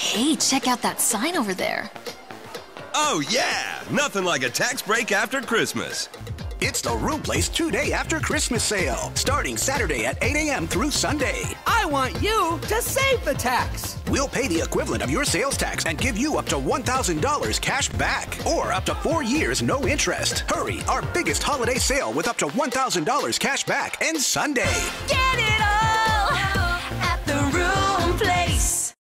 Hey, check out that sign over there. Oh, yeah! Nothing like a tax break after Christmas. It's the RoomPlace two day after Christmas sale, starting Saturday at 8 a.m. through Sunday. I want you to save the tax. We'll pay the equivalent of your sales tax and give you up to $1,000 cash back or up to four years no interest. Hurry, our biggest holiday sale with up to $1,000 cash back ends Sunday.